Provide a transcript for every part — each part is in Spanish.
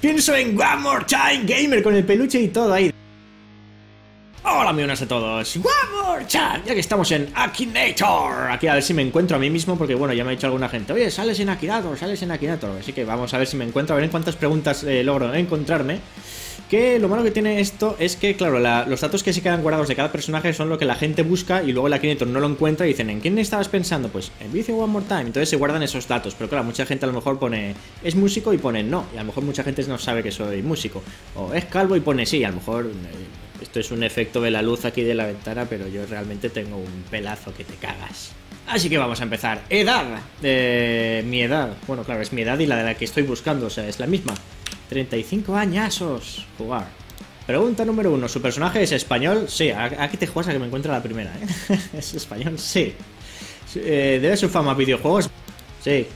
Pienso en One More Time Gamer con el peluche y todo ahí. Hola, buenas a todos. One More Time, ya que estamos en Akinator. Aquí a ver si me encuentro a mí mismo, porque bueno, ya me ha dicho alguna gente, oye, sales en Akinator, sales en Akinator. Así que vamos a ver si me encuentro, a ver en cuántas preguntas eh, logro encontrarme. Que lo malo que tiene esto es que, claro, los datos que se quedan guardados de cada personaje son lo que la gente busca y luego el Akinator no lo encuentra y dicen, ¿en quién estabas pensando? Pues en Vicio One More Time. Entonces se guardan esos datos. Pero claro, mucha gente a lo mejor pone, es músico y pone no. Y a lo mejor mucha gente no sabe que soy músico. O es calvo y pone sí. A lo mejor eh, esto es un efecto de la luz aquí de la ventana, pero yo realmente tengo un pelazo que te cagas. Así que vamos a empezar. Edad. Eh, mi edad. Bueno, claro, es mi edad y la de la que estoy buscando. O sea, es la misma. 35 añazos. Jugar. Pregunta número uno. ¿Su personaje es español? Sí. Aquí te juegas a que me encuentre la primera, ¿eh? ¿Es español? Sí. Eh, ¿Debe su fama a videojuegos? Sí.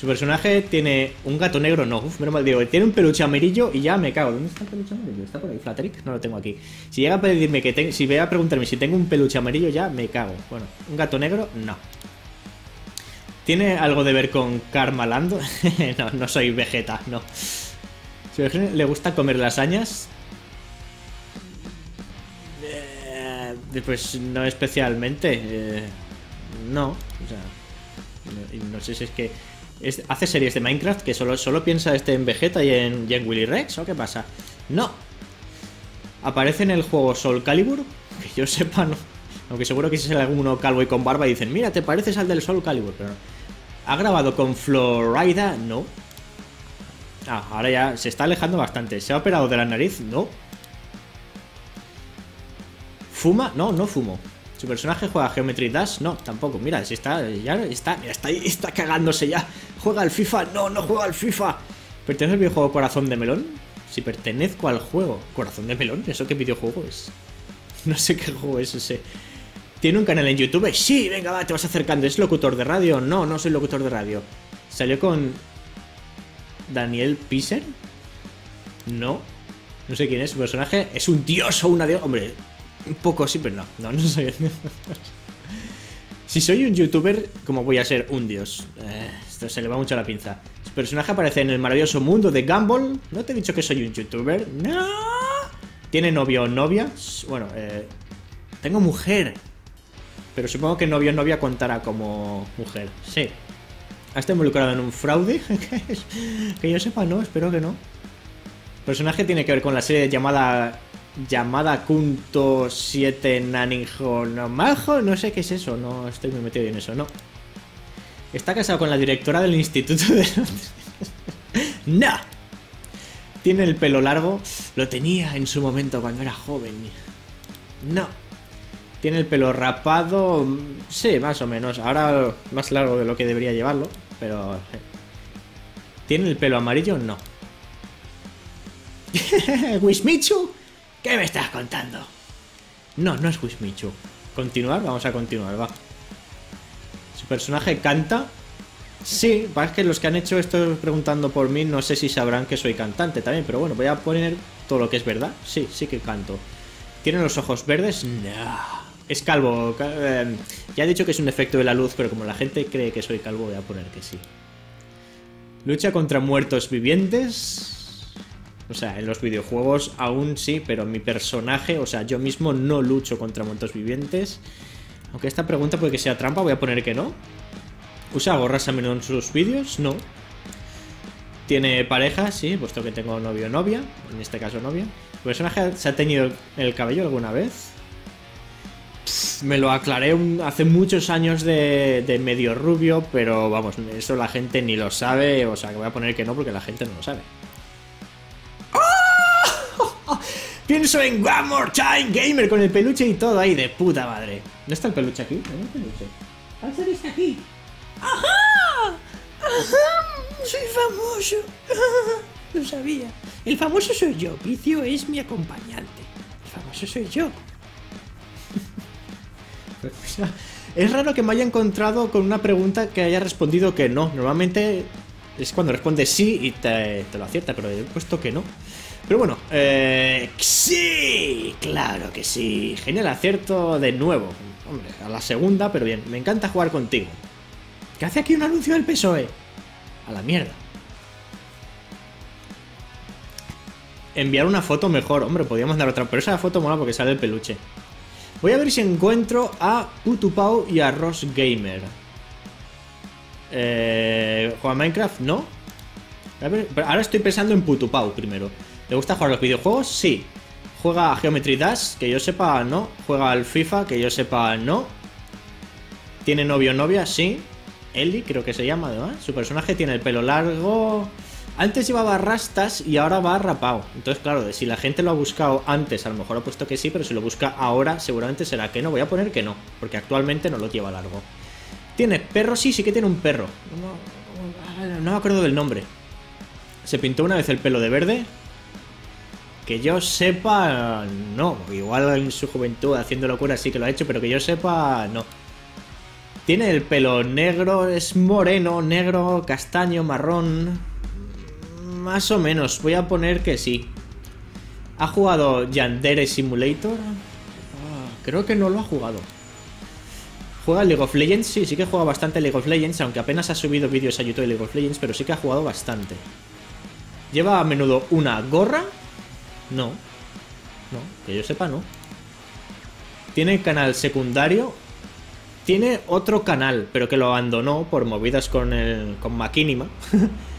¿Su personaje tiene un gato negro? No. Uf, menos mal digo. Tiene un peluche amarillo y ya me cago. ¿Dónde está el peluche amarillo? ¿Está por ahí, Flateric? No lo tengo aquí. Si llega a pedirme que tenga... Si ve a preguntarme si tengo un peluche amarillo, ya me cago. Bueno, ¿un gato negro? No. ¿Tiene algo de ver con Carmalando? no, no soy Vegeta, no le gusta comer lasañas. Eh, pues no especialmente. Eh, no. O sea, no, sé si es que hace series de Minecraft que solo, solo piensa este en Vegeta y en, Willy Rex o qué pasa. No. Aparece en el juego Soul Calibur. Que yo sepa, no. Aunque seguro que si sale alguno calvo y con barba y dicen, mira, te pareces al del Soul Calibur, pero no. ¿Ha grabado con Florida? No. Ah, ahora ya se está alejando bastante. ¿Se ha operado de la nariz? No. ¿Fuma? No, no fumo. ¿Su personaje juega Geometry Dash? No, tampoco. Mira, si está, ya está, está, está cagándose ya. ¿Juega al FIFA? No, no juega al FIFA. ¿Pertenece al videojuego Corazón de Melón? Si pertenezco al juego Corazón de Melón, ¿eso qué videojuego es? No sé qué juego es ese. ¿Tiene un canal en YouTube? Sí, venga, va, te vas acercando. ¿Es locutor de radio? No, no soy locutor de radio. Salió con Daniel Piser. No. No sé quién es su personaje. Es un dios o una diosa. Hombre, un poco sí, pero no. No, no soy. si soy un youtuber, ¿cómo voy a ser un dios? Eh, esto se le va mucho a la pinza. Su personaje aparece en el maravilloso mundo de Gumball. ¿No te he dicho que soy un youtuber? ¡No! ¿Tiene novio o novia? Bueno, eh, tengo mujer. Pero supongo que novio o novia contará como mujer. Sí. ¿Ha estado involucrado en un fraude? que yo sepa, no, espero que no. Personaje tiene que ver con la serie llamada. Llamada Kunto 7 Naninjo no Majo. No sé qué es eso, no estoy muy metido en eso, no. Está casado con la directora del instituto de. ¡No! Tiene el pelo largo. Lo tenía en su momento cuando era joven. No. Tiene el pelo rapado. Sí, más o menos. Ahora más largo de lo que debería llevarlo. Pero. ¿Tiene el pelo amarillo? No. ¿Wismichu? ¿Qué me estás contando? No, no es Wismichu. ¿Continuar? Vamos a continuar, va. ¿Su personaje canta? Sí, es que los que han hecho esto preguntando por mí no sé si sabrán que soy cantante también, pero bueno, voy a poner todo lo que es verdad. Sí, sí que canto. ¿Tiene los ojos verdes? No. Es calvo. Eh, ya he dicho que es un efecto de la luz, pero como la gente cree que soy calvo, voy a poner que sí. Lucha contra muertos vivientes. O sea, en los videojuegos aún sí, pero mi personaje, o sea, yo mismo no lucho contra muertos vivientes. Aunque esta pregunta puede que sea trampa, voy a poner que no. ¿Usa gorras a menudo en sus vídeos? No. ¿Tiene pareja? Sí, puesto que tengo novio o novia. En este caso novia. ¿Tu personaje se ha tenido el cabello alguna vez? Me lo aclaré hace muchos años de, medio rubio, pero vamos, eso la gente ni lo sabe, o sea que voy a poner que no porque la gente no lo sabe. ¡Ah! Pienso en One More Time Gamer con el peluche y todo ahí de puta madre. ¿Dónde está el peluche aquí? ¿Dónde está el peluche? está aquí? ¡Ajá! ¡Ajá! Soy famoso. Lo sabía. El famoso soy yo. Vicio es mi acompañante. El famoso soy yo. es raro que me haya encontrado con una pregunta que haya respondido que no. Normalmente es cuando responde sí y te, lo acierta, pero he puesto que no. Pero bueno, eh, sí, claro que sí. Genial acierto de nuevo. Hombre, a la segunda, pero bien. Me encanta jugar contigo. ¿Qué hace aquí un anuncio del PSOE? A la mierda. enviar una foto mejor. Hombre, podríamos dar otra, pero esa foto mola porque sale el peluche. Voy a ver si encuentro a Putupau y a Ross Gamer. Eh, ¿Juega Minecraft? No. ahora estoy pensando en Putupau primero. ¿Le gusta jugar los videojuegos? Sí. Juega a Geometry Dash, que yo sepa, no. Juega al FIFA, que yo sepa, no. ¿Tiene novio o novia? Sí. Ellie, creo que se llama además. Su personaje tiene el pelo largo. Antes llevaba rastas y ahora va rapado. Entonces, claro, si la gente lo ha buscado antes, a lo mejor ha puesto que sí, pero si lo busca ahora, seguramente será que no. Voy a poner que no, porque actualmente no lo lleva largo. ¿Tiene perro? Sí, sí que tiene un perro. No, me acuerdo del nombre. Se pintó una vez el pelo de verde. Que yo sepa, no. Igual en su juventud haciendo locura sí que lo ha hecho, pero que yo sepa, no. Tiene el pelo negro, es moreno, negro, castaño, marrón. Más o menos, voy a poner que sí. ¿Ha jugado Yandere Simulator? Ah, creo que no lo ha jugado. ¿Juega League of Legends? Sí, sí que juega bastante League of Legends, aunque apenas ha subido vídeos a YouTube de League of Legends, pero sí que ha jugado bastante. ¿Lleva a menudo una gorra? No. No, que yo sepa, no. ¿Tiene canal secundario? Tiene otro canal, pero que lo abandonó por movidas con, el, con.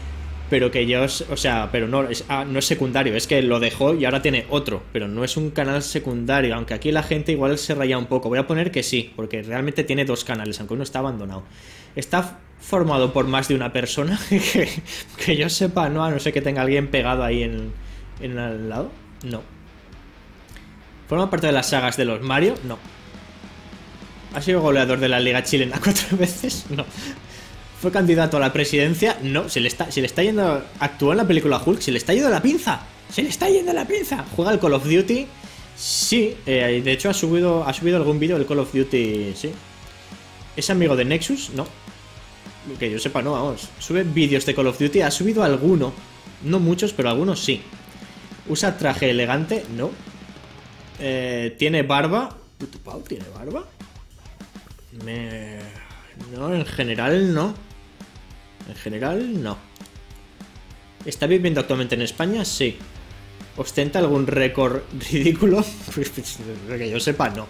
pero que yo, o sea, pero no es, ah, no es secundario, es que lo dejó y ahora tiene otro, pero no es un canal secundario, aunque aquí la gente igual se raya un poco. Voy a poner que sí, porque realmente tiene dos canales, aunque uno está abandonado. Está formado por más de una persona, que, yo sepa, no, a no ser que tenga alguien pegado ahí en, en el lado, no. ¿Forma parte de las sagas de los Mario? No. ¿Ha sido goleador de la Liga Chilena cuatro veces? No. ¿Fue candidato a la presidencia? No, se le está, se le está yendo. Actuó en la película Hulk, se le está yendo la pinza. Se le está yendo la pinza. Juega al Call of Duty. Sí, eh, de hecho ha subido, ha subido algún vídeo del Call of Duty. Sí. ¿Es amigo de Nexus? No. Que yo sepa, no, vamos. Sube vídeos de Call of Duty. Ha subido alguno. No muchos, pero algunos sí. ¿Usa traje elegante? No. Eh, ¿Tiene barba? Pau tiene barba? Me... No, en general no. En general, no. ¿Está viviendo actualmente en España? Sí. ¿Ostenta algún récord ridículo? Pues, pues, que yo sepa, no.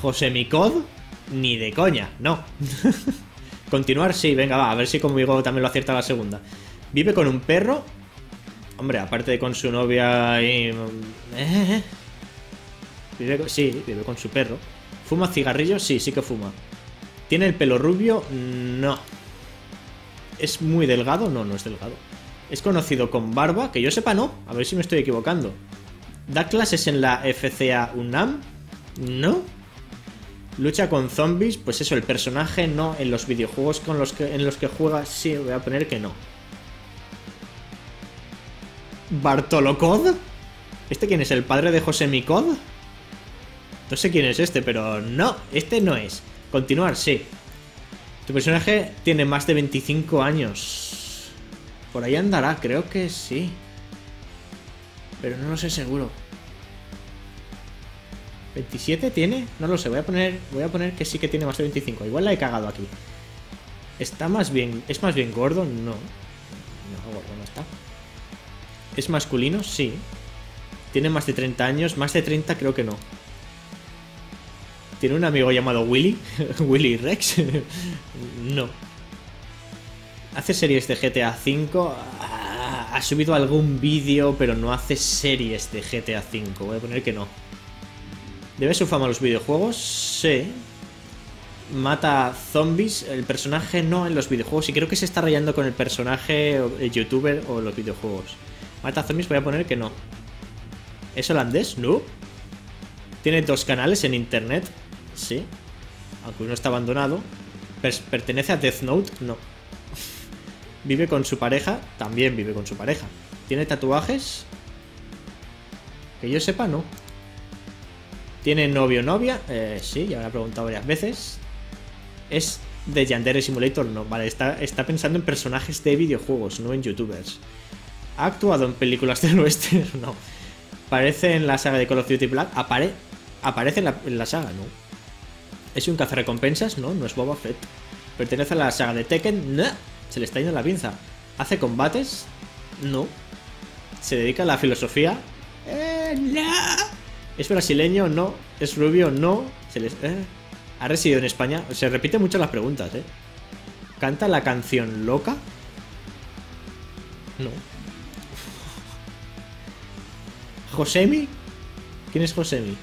José Micod, ni de coña, no. Continuar, sí, venga, va, a ver si conmigo también lo acierta la segunda. ¿Vive con un perro? Hombre, aparte de con su novia y... Eh, eh. Vive Sí, vive con su perro. ¿Fuma cigarrillos? Sí, sí que fuma. ¿Tiene el pelo rubio? No. ¿Es muy delgado? No, no es delgado. ¿Es conocido con barba? Que yo sepa no. A ver si me estoy equivocando. ¿Da clases en la FCA UNAM? No. ¿Lucha con zombies? Pues eso, el personaje no. En los videojuegos con los que, en los que juega, sí, voy a poner que no. ¿Bartolo Cod? ¿Este quién es? ¿El padre de José Micod? No sé quién es este, pero no, este no es. Continuar, sí. Tu personaje tiene más de 25 años. Por ahí andará, creo que sí. Pero no lo sé seguro. ¿27 tiene? No lo sé, voy a poner. Voy a poner que sí que tiene más de 25. Igual la he cagado aquí. ¿Está más bien. ¿Es más bien gordo? No. No, gordo no está. ¿Es masculino? Sí. ¿Tiene más de 30 años? Más de 30 creo que no. ¿Tiene un amigo llamado Willy? ¿Willy Rex? no. ¿Hace series de GTA V? Ha subido algún vídeo, pero no hace series de GTA V. Voy a poner que no. ¿Debe su fama a los videojuegos? Sí. Mata zombies. El personaje no en los videojuegos. Y creo que se está rayando con el personaje, el youtuber o los videojuegos. Mata zombies, voy a poner que no. ¿Es holandés? No. Tiene dos canales en internet. Sí. Aunque uno está abandonado. ¿Pertenece a Death Note? No. ¿Vive con su pareja? También vive con su pareja. ¿Tiene tatuajes? Que yo sepa, no. ¿Tiene novio o novia? Eh, sí, ya me he preguntado varias veces. ¿Es de Yandere Simulator? No, vale, está, pensando en personajes de videojuegos, no en youtubers. ¿Ha actuado en películas del oeste? no. ¿Aparece en la saga de Call of Duty Black? Apare aparece en la, en la saga, no. ¿Es un cazarrecompensas? No, no es Boba Fett. ¿Pertenece a la saga de Tekken? No. Se le está yendo la pinza. ¿Hace combates? No. ¿Se dedica a la filosofía? Eh, no. ¿Es brasileño? No. ¿Es rubio? No. ¿Se eh. ¿Ha residido en España? Se repiten mucho las preguntas, ¿eh? ¿Canta la canción loca? No. ¿Josemi? ¿Quién es Josemi?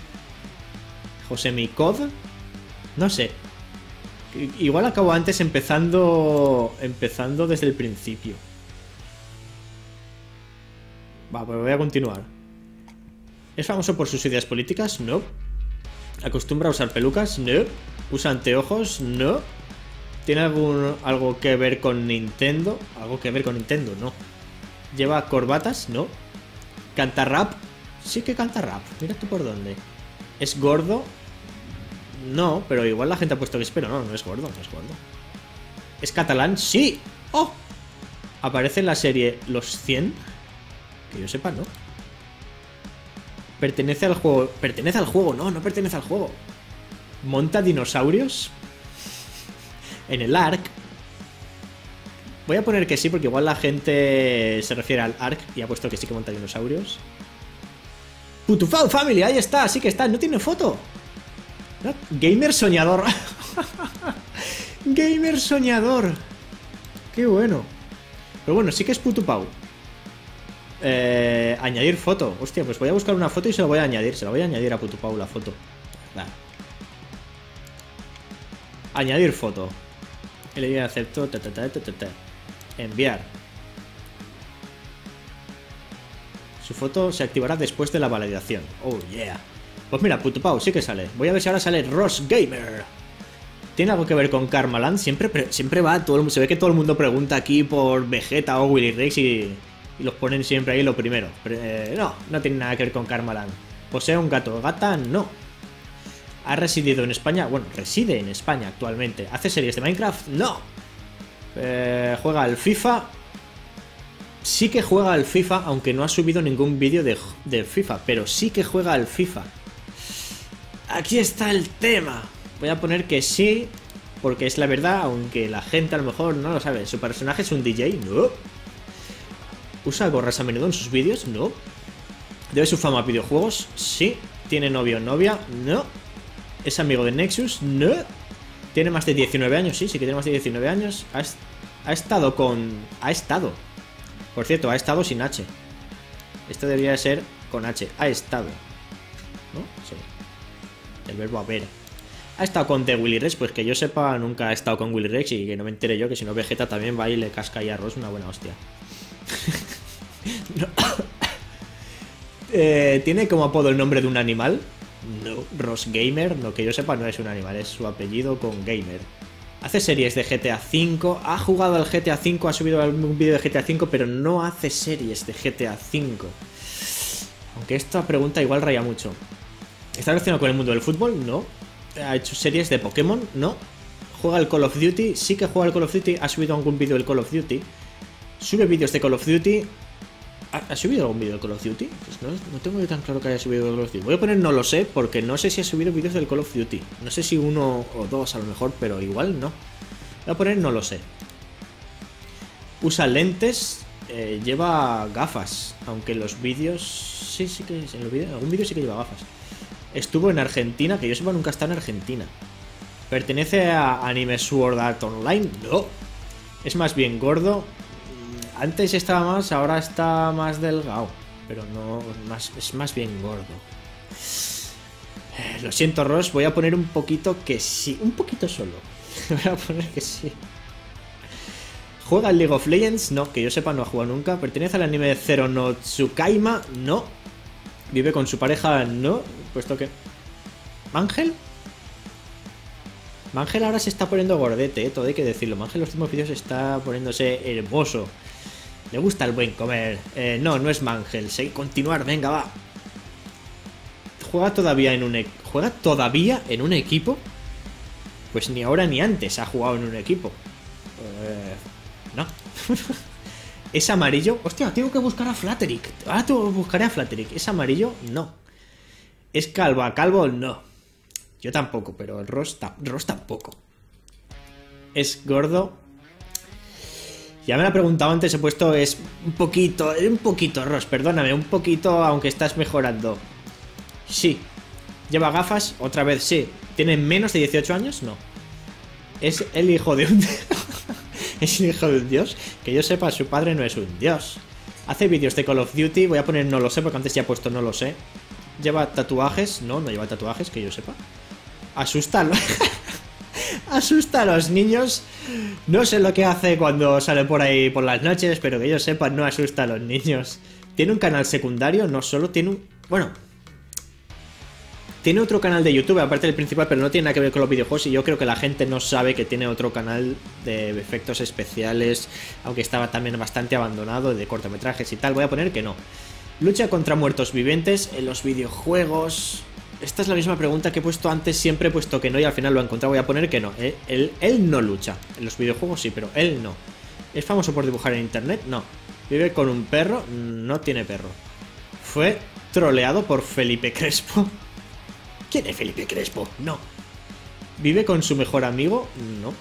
¿Josemi Cod? No sé. Igual acabo antes empezando. Empezando desde el principio. Va, pues voy a continuar. ¿Es famoso por sus ideas políticas? No. ¿Acostumbra a usar pelucas? No. ¿Usa anteojos? No. ¿Tiene algún, algo que ver con Nintendo? ¿Algo que ver con Nintendo? No. ¿Lleva corbatas? No. ¿Canta rap? Sí que canta rap. Mira tú por dónde. ¿Es gordo? No, pero igual la gente ha puesto que es, pero no, no es gordo, no es gordo. ¿Es catalán? Sí. ¡Oh! Aparece en la serie Los 100. Que yo sepa, ¿no? Pertenece al juego. Pertenece al juego, no, no pertenece al juego. ¿Monta dinosaurios? En el ARC. Voy a poner que sí, porque igual la gente se refiere al ARC y ha puesto que sí que monta dinosaurios. Putufau Family, ahí está, sí que está, no tiene foto. Gamer soñador. Gamer soñador. Qué bueno. Pero bueno, sí que es Putupau. Eh, añadir foto. Hostia, pues voy a buscar una foto y se la voy a añadir. Se la voy a añadir a Putupau la foto. Añadir foto. Le doy a acepto. ta, ta, ta. Enviar. Su foto se activará después de la validación. Oh yeah. Pues mira, Putupau sí que sale. Voy a ver si ahora sale Ross Gamer. ¿Tiene algo que ver con Karmaland? Siempre, pre- siempre va, todo el, se ve que todo el mundo pregunta aquí por Vegeta o Willy Rex y, y los ponen siempre ahí lo primero. Eh, no, no tiene nada que ver con Karmaland. ¿Posee un gato? ¿Gata? No. ¿Ha residido en España? Bueno, reside en España actualmente. ¿Hace series de Minecraft? No. Eh, ¿Juega al FIFA? Sí que juega al FIFA, aunque no ha subido ningún vídeo de, de FIFA, pero sí que juega al FIFA. Aquí está el tema. Voy a poner que sí, porque es la verdad, aunque la gente a lo mejor no lo sabe. ¿Su personaje es un DJ? No. ¿Usa gorras a menudo en sus vídeos? No. ¿Debe su fama a videojuegos? Sí. ¿Tiene novio o novia? No. ¿Es amigo de Nexus? No. ¿Tiene más de 19 años? Sí, sí que tiene más de 19 años. Ha, est- ha estado con... Ha estado. Por cierto, ha estado sin H. Esto debería de ser con H. Ha estado. El verbo haber. Ha estado con The Willy Rex, pues que yo sepa, nunca ha estado con Willy Rex y que no me entere yo que si no Vegeta también va y le casca ahí a Ross una buena hostia. No. Eh, ¿Tiene como apodo el nombre de un animal? No. Ross Gamer, no que yo sepa, no es un animal, es su apellido con Gamer. Hace series de GTA V, ha jugado al GTA V, ha subido algún vídeo de GTA V, pero no hace series de GTA V. Aunque esta pregunta igual raya mucho. ¿Está relacionado con el mundo del fútbol? No. ¿Ha hecho series de Pokémon? No. ¿Juega al Call of Duty? Sí que juega al Call of Duty. ¿Ha subido algún vídeo del Call of Duty? ¿Sube vídeos de Call of Duty? ¿Ha, subido algún vídeo del Call of Duty? Pues no, no tengo yo tan claro que haya subido Call of Duty. Voy a poner no lo sé, porque no sé si ha subido vídeos del Call of Duty. No sé si uno o dos a lo mejor, pero igual no. Voy a poner no lo sé. Usa lentes, eh, lleva gafas, aunque los vídeos... Sí, sí que... En, los vídeos- algún vídeo sí que lleva gafas. Estuvo en Argentina, que yo sepa nunca está en Argentina. ¿Pertenece a Anime Sword Art Online? No. Es más bien gordo. Antes estaba más, ahora está más delgado. Pero no, más, es más bien gordo. Eh, Lo siento, Ross, voy a poner un poquito que sí. Un poquito solo. voy a poner que sí. ¿Juega en League of Legends? No, que yo sepa no ha jugado nunca. ¿Pertenece al anime Zero no Tsukaima? No. ¿Vive con su pareja? No. Puesto que... ¿Mangel? Mangel ahora se está poniendo gordete, ¿eh? todo hay que decirlo. Mangel en los últimos vídeos está poniéndose hermoso. Le gusta el buen comer. Eh, no, no es Mangel. Sí, continuar, venga, va. ¿Juega todavía en un e- ¿Juega todavía en un equipo? Pues ni ahora ni antes ha jugado en un equipo. Eh, no. ¿Es amarillo? Hostia, tengo que buscar a Flatterick. Ahora tengo que a Flatterick. ¿Es amarillo? No. ¿Es calva? Calvo, no. Yo tampoco, pero el Ross, Ross tampoco. ¿Es gordo? Ya me lo ha preguntado antes, he puesto es un poquito, un poquito, Ross, perdóname, un poquito, aunque estás mejorando. Sí. ¿Lleva gafas? Otra vez sí. ¿Tiene menos de 18 años? No. Es el hijo de un... es el hijo de un dios. Que yo sepa, su padre no es un dios. Hace vídeos de Call of Duty, voy a poner no lo sé, porque antes ya he puesto no lo sé. ¿Lleva tatuajes? No, no lleva tatuajes, que yo sepa. Asusta, Asusta a los niños. No sé lo que hace cuando sale por ahí por las noches, pero que yo sepa, no asusta a los niños. Tiene un canal secundario, no solo tiene un... Bueno, tiene otro canal de YouTube, aparte del principal, pero no tiene nada que ver con los videojuegos. Y yo creo que la gente no sabe que tiene otro canal de efectos especiales, aunque estaba también bastante abandonado, de cortometrajes y tal. Voy a poner que no. Lucha contra muertos vivientes en los videojuegos. Esta es la misma pregunta que he puesto antes, siempre puesto que no y al final lo he encontrado. Voy a poner que no. ¿eh? Él, él no lucha. En los videojuegos sí, pero él no. ¿Es famoso por dibujar en internet? No. ¿Vive con un perro? No tiene perro. Fue troleado por Felipe Crespo. ¿Quién es Felipe Crespo? No. ¿Vive con su mejor amigo? No.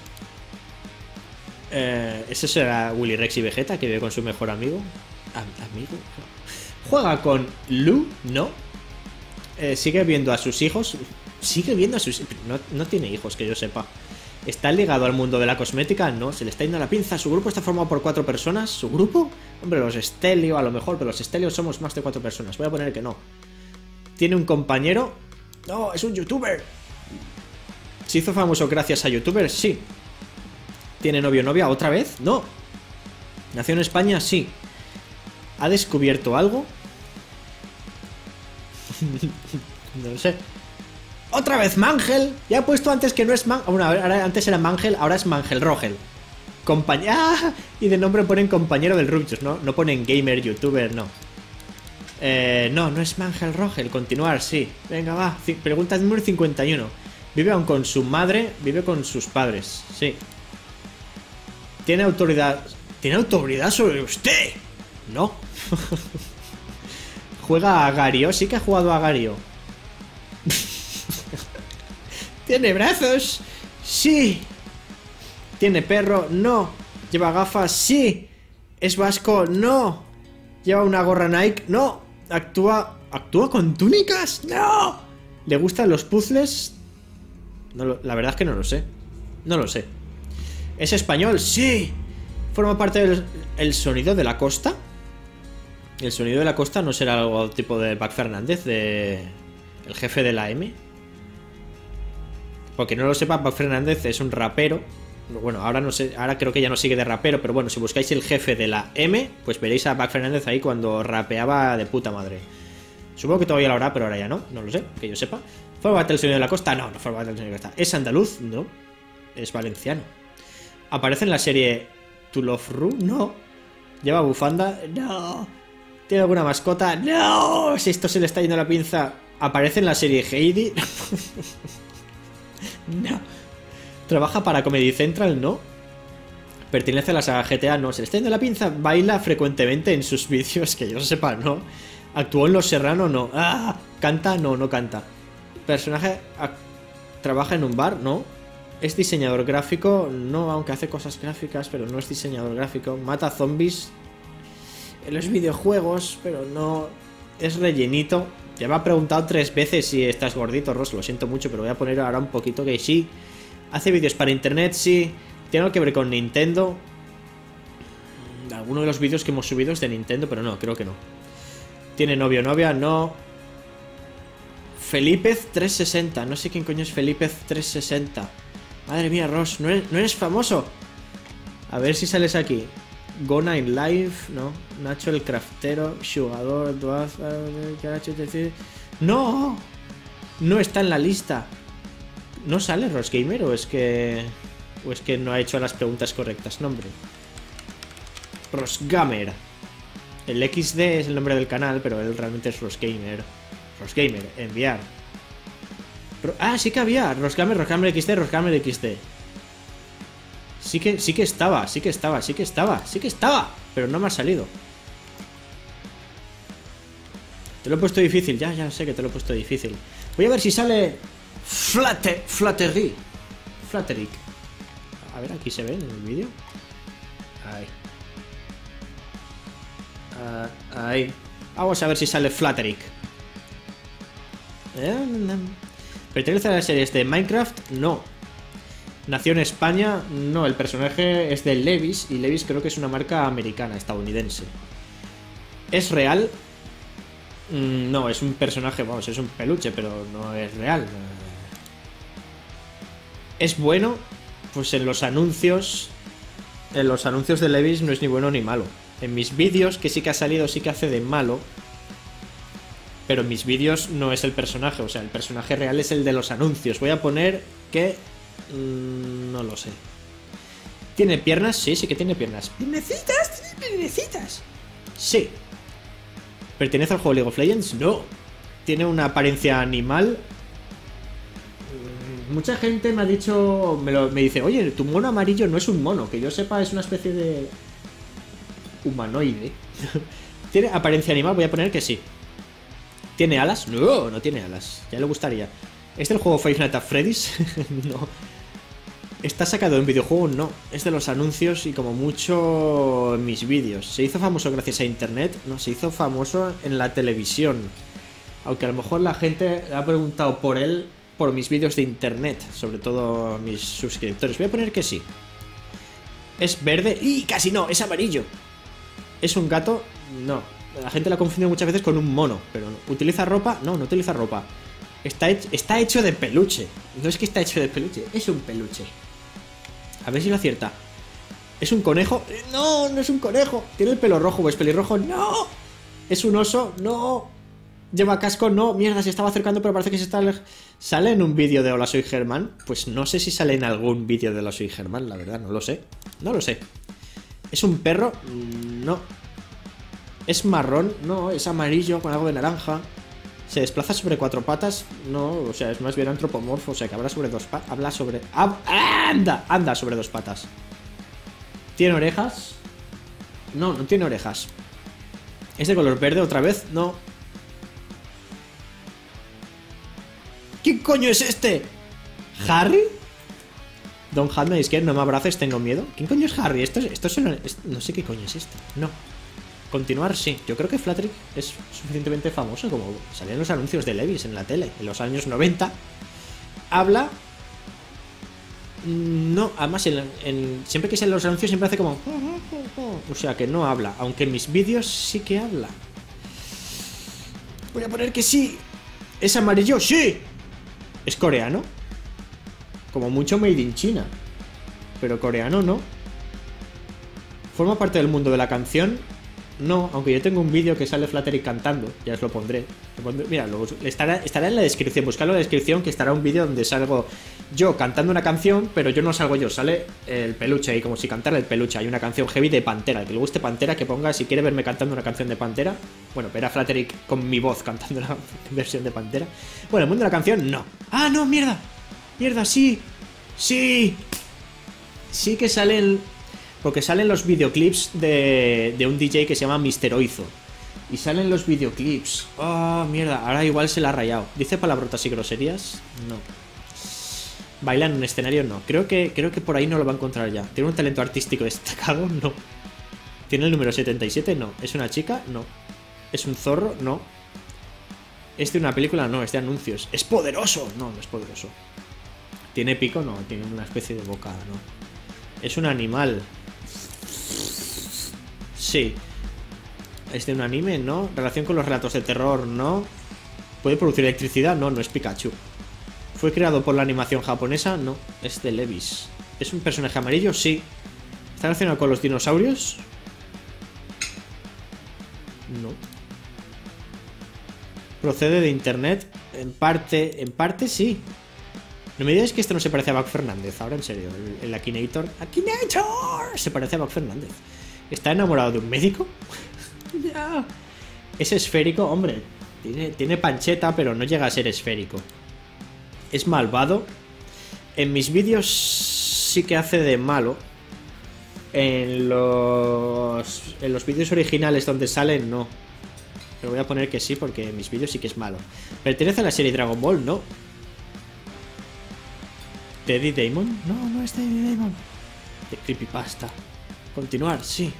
Eh, ¿Ese será Willy Rex y Vegeta que vive con su mejor amigo? ¿Amigo? ¿Juega con Lu? No. Eh, ¿Sigue viendo a sus hijos? Sigue viendo a sus... No, no tiene hijos, que yo sepa. ¿Está ligado al mundo de la cosmética? No, se le está yendo la pinza. ¿Su grupo está formado por cuatro personas? ¿Su grupo? Hombre, los Estelio a lo mejor, pero los Estelios somos más de cuatro personas. Voy a poner que no. ¿Tiene un compañero? No, es un youtuber. ¿Se hizo famoso gracias a youtubers? Sí. ¿Tiene novio o novia otra vez? No. ¿Nació en España? Sí. ¿Ha descubierto algo? no lo sé. ¡Otra vez Mangel! Ya he puesto antes que no es Mangel. Bueno, antes era Mangel, ahora es Mangel Rogel. Compañía. ¡Ah! Y de nombre ponen compañero del Rubius, ¿no? No ponen gamer, youtuber, no. Eh, no, no es Mangel Rogel. Continuar, sí. Venga, va. pregunta número 51. ¿Vive aún con su madre? Vive con sus padres. Sí. ¿Tiene autoridad? ¿Tiene autoridad sobre usted? No. ¿Juega a Gario? Sí que ha jugado a Gario. ¿Tiene brazos? Sí. ¿Tiene perro? No. ¿Lleva gafas? Sí. ¿Es vasco? No. ¿Lleva una gorra Nike? No. ¿Actúa, ¿actúa con túnicas? ¡No! ¿Le gustan los puzzles? La verdad es que no lo sé. No lo sé. ¿Es español? ¡Sí! ¿Forma parte del el sonido de la costa? ¿El sonido de la costa no será algo tipo de Back Fernández? De... El jefe de la M. Porque no lo sepa, Back Fernández es un rapero. Bueno, ahora no sé, ahora creo que ya no sigue de rapero, pero bueno, si buscáis el jefe de la M, pues veréis a Back Fernández ahí cuando rapeaba de puta madre. Supongo que todavía lo hará, pero ahora ya no, no lo sé, que yo sepa. ¿Forma del sonido de la costa? No, no forma del sonido de la costa. ¿Es andaluz? No. Es valenciano. ¿Aparece en la serie To Love Ru? No. ¿Lleva bufanda? No. ¿Tiene alguna mascota? ¡No! Si esto se le está yendo la pinza. ¿Aparece en la serie Heidi? no. ¿Trabaja para Comedy Central? No. ¿Pertenece a la saga GTA? No. ¿Se le está yendo la pinza? ¿Baila frecuentemente en sus vídeos? Que yo sepa, ¿no? ¿Actuó en Los Serrano? No. ¡Ah! ¿Canta? No, no canta. ¿Personaje trabaja en un bar? No. ¿Es diseñador gráfico? No, aunque hace cosas gráficas, pero no es diseñador gráfico. ¿Mata zombies? Los videojuegos, pero no es rellenito. Ya me ha preguntado tres veces si estás gordito, Ross, lo siento mucho, pero voy a poner ahora un poquito que sí. Hace vídeos para internet, sí. Tiene algo que ver con Nintendo. Alguno de los vídeos que hemos subido es de Nintendo, pero no, creo que no. ¿Tiene novio o novia? No. Felipe 360. No sé quién coño es Felipe 360. Madre mía, Ross, ¿no ¿no eres famoso? A ver si sales aquí. Go Nine Live, ¿no? Nacho el Craftero, jugador, decir. ¡No! No está en la lista. ¿No sale Gamer o es que. o es que no ha hecho las preguntas correctas? Nombre. Rosgamer. El XD es el nombre del canal, pero él realmente es Rosgamer. Rosgamer, enviar. ah, sí que había. Rosgamer, Rosgamer XD, Rosgamer XD. Sí que, sí que estaba, sí que estaba, sí que estaba, sí que estaba. Pero no me ha salido. Te lo he puesto difícil, ya, ya sé que te lo he puesto difícil. Voy a ver si sale Flatte, Flattery. Flatterick. A ver, aquí se ve en el vídeo. Ahí. Ah, ahí. Vamos a ver si sale Flatterick. Eh, ¿Pertenece a las series de Minecraft? No. Nació en España, no, el personaje es de Levis y Levis creo que es una marca americana, estadounidense. ¿Es real? Mm, no, es un personaje, vamos, es un peluche, pero no es real. ¿Es bueno? Pues en los anuncios... En los anuncios de Levis no es ni bueno ni malo. En mis vídeos, que sí que ha salido, sí que hace de malo. Pero en mis vídeos no es el personaje, o sea, el personaje real es el de los anuncios. Voy a poner que no lo sé. ¿Tiene piernas? Sí, sí que tiene piernas. ¿Piernecitas? ¿Tiene piernecitas? Sí. ¿Pertenece al juego League of Legends? No. ¿Tiene una apariencia animal? Mm, mucha gente me ha dicho, me, me dice, oye, tu mono amarillo no es un mono, que yo sepa es una especie de humanoide. ¿Tiene apariencia animal? Voy a poner que sí. ¿Tiene alas? No, no tiene alas. Ya le gustaría. ¿Es del juego Five Nights at Freddy's? no. ¿Está sacado en videojuego? No. Es de los anuncios y como mucho en mis vídeos. ¿Se hizo famoso gracias a internet? No, se hizo famoso en la televisión. Aunque a lo mejor la gente ha preguntado por él por mis vídeos de internet. Sobre todo mis suscriptores. Voy a poner que sí. ¿Es verde? ¡Y casi no! Es amarillo. ¿Es un gato? No. La gente la confunde muchas veces con un mono. Pero ¿utiliza ropa? No, no utiliza ropa. Está está hecho de peluche. No es que está hecho de peluche, es un peluche. A ver si lo acierta. ¿Es un conejo? No, no es un conejo. ¿Tiene el pelo rojo o es pelirrojo? No. ¿Es un oso? No. ¿Lleva casco? No. Mierda, se estaba acercando, pero parece que se está... ¿Sale en un vídeo de Hola Soy Germán? Pues no sé si sale en algún vídeo de Hola Soy Germán, la verdad, no lo sé. No lo sé. ¿Es un perro? Mm, no. ¿Es marrón? No, es amarillo con algo de naranja. ¿Se desplaza sobre cuatro patas? No, o sea, es más bien antropomorfo, o sea, que habla sobre dos patas. Habla sobre... ¡Anda! Anda sobre dos patas. ¿Tiene orejas? No, no tiene orejas. ¿Es de color verde otra vez? No. ¿Quién coño es este? ¿Harry? Don Hatman que no me abraces, tengo miedo. ¿Quién coño es Harry? Esto, esto No sé qué coño es esto. No. Continuar, sí. Yo creo que Flattrick es suficientemente famoso como salían los anuncios de Levis en la tele en los años 90. Habla. No, además, siempre que salen los anuncios siempre hace como. O sea que no habla, aunque en mis vídeos sí que habla. Voy a poner que sí. ¿Es amarillo? ¡Sí! ¿Es coreano? Como mucho made in China. Pero coreano no. Forma parte del mundo de la canción no, aunque yo tengo un vídeo que sale Flattery cantando, ya os lo pondré. mira, estará, estará, en la descripción, buscadlo en la descripción que estará un vídeo donde salgo yo cantando una canción, pero yo no salgo yo, sale el peluche ahí, como si cantara el peluche. Hay una canción heavy de Pantera, que le guste Pantera, que ponga, si quiere verme cantando una canción de Pantera, bueno, verá Flattery con mi voz cantando la versión de Pantera. Bueno, el mundo de la canción, no. ¡Ah, no, mierda! ¡Mierda, sí! ¡Sí! Sí que sale porque salen los videoclips de, de un DJ que se llama Mister Oizo. Y salen los videoclips. Oh, mierda, ahora igual se la ha rayado. ¿Dice palabrotas y groserías? No. ¿Baila en un escenario? No. Creo que, creo que por ahí no lo va a encontrar ya. ¿Tiene un talento artístico destacado? No. ¿Tiene el número 77? No. ¿Es una chica? No. ¿Es un zorro? No. ¿Es de una película? No, es de anuncios. ¿Es poderoso? No, no es poderoso. ¿Tiene pico? No, tiene una especie de boca, no. ¿Es un animal? Sí. ¿Es de un anime? No. ¿Relación con los relatos de terror? No. ¿Puede producir electricidad? No, no es Pikachu. ¿Fue creado por la animación japonesa? No. Es de Levis. ¿Es un personaje amarillo? Sí. ¿Está relacionado con los dinosaurios? No. ¿Procede de internet? En parte, en parte sí. No me digas que esto no se parece a Buck Fernández, ahora en serio. El, Akinator. ¡Akinator! Se parece a Buck Fernández. ¿Está enamorado de un médico? ya. Es esférico, hombre. Tiene, tiene pancheta, pero no llega a ser esférico. Es malvado. En mis vídeos sí que hace de malo. En los, en los vídeos originales donde sale, no. Pero voy a poner que sí porque en mis vídeos sí que es malo. ¿Pertenece a la serie Dragon Ball? No. ¿Teddy Damon? No, no es Teddy Damon. De Creepypasta. Continuar, sí.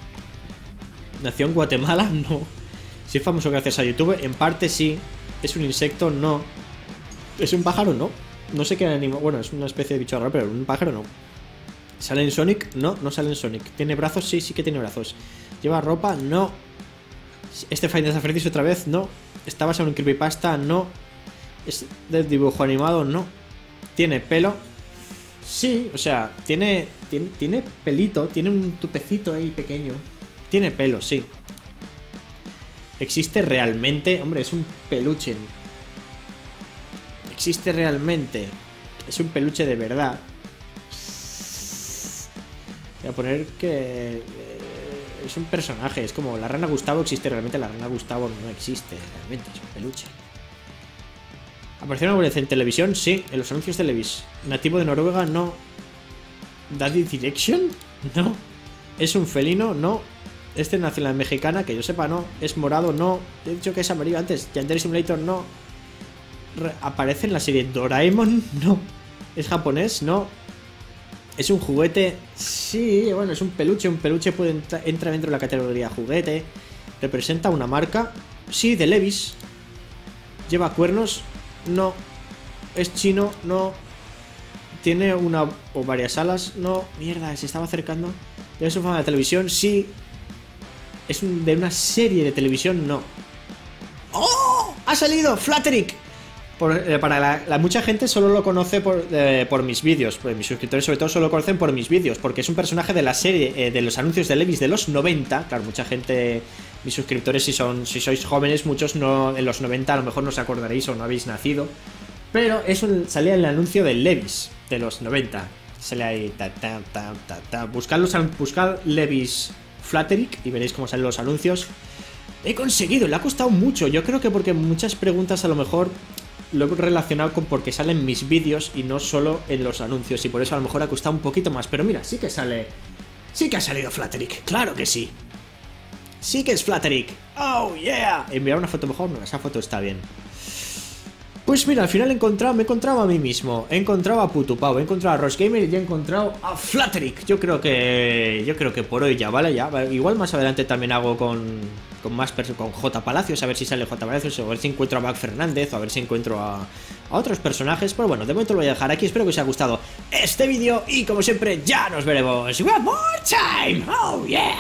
Nació en Guatemala, no. Si es famoso gracias a YouTube, en parte sí. Es un insecto, no. Es un pájaro, no. No sé qué animal. Bueno, es una especie de bicho pero un pájaro no. ¿Sale en Sonic? No, no sale en Sonic. ¿Tiene brazos? Sí, sí que tiene brazos. ¿Lleva ropa? No. ¿Este Final Fantasy otra vez? No. ¿Está basado en un creepypasta? No. ¿Es del dibujo animado? No. ¿Tiene pelo? Sí, o sea, tiene, tiene, pelito, tiene un tupecito ahí pequeño. Tiene pelo, sí. ¿Existe realmente? Hombre, es un peluche. ¿Existe realmente? Es un peluche de verdad. Voy a poner que eh, es un personaje, es como la rana Gustavo existe realmente, la rana Gustavo no existe realmente, es un peluche. ¿Apareció alguna vez en televisión? Sí, en los anuncios de Levis. ¿Nativo de Noruega? No. ¿Daddy Direction? No. ¿Es un felino? No. ¿Es de nacionalidad mexicana? Que yo sepa, no. ¿Es morado? No. He dicho que es amarillo antes. Yandere Simulator? No. Re- ¿Aparece en la serie Doraemon? No. ¿Es japonés? No. ¿Es un juguete? Sí, bueno, es un peluche. Un peluche puede entra, entra dentro de la categoría juguete. ¿Representa una marca? Sí, de Levis. ¿Lleva cuernos? No. ¿Es chino? No. ¿Tiene una o varias alas? No. Mierda, se estaba acercando. ¿Es un fan de televisión? Sí. ¿Es un- de una serie de televisión? No. ¡Oh! ¡Ha salido! ¡Flatterick! Eh, para la, mucha gente solo lo conoce por, por mis vídeos. Pues mis suscriptores sobre todo solo lo conocen por mis vídeos. Porque es un personaje de la serie, eh, de los anuncios de Levis de los 90. Claro, mucha gente, mis suscriptores, si, son, si sois jóvenes, muchos no en los 90 a lo mejor no os acordaréis o no habéis nacido. Pero es un, salía el anuncio de Levis de los 90. Sale ahí. Ta, ta. Buscad, buscad Levis Flatterick y veréis cómo salen los anuncios. He conseguido, le ha costado mucho. Yo creo que porque muchas preguntas a lo mejor lo he relacionado con porque salen mis vídeos y no solo en los anuncios. Y por eso a lo mejor ha costado un poquito más. Pero mira, sí que sale. Sí que ha salido Flatterick, claro que sí. Sí que es Flatterick. Oh yeah. Enviar una foto mejor, no, esa foto está bien. Pues mira, al final he encontrado, me he encontrado a mí mismo. He encontrado a Putupau, he encontrado a Ross Gamer y he encontrado a Flatterick. Yo creo que. Yo creo que por hoy ya, ¿vale? Ya. Igual más adelante también hago con. Con más con J Palacios, a ver si sale J Palacios, o a ver si encuentro a Back Fernández, o a ver si encuentro a, a otros personajes. Pero bueno, de momento lo voy a dejar aquí. Espero que os haya gustado este vídeo. Y como siempre, ya nos veremos. One more time. Oh yeah.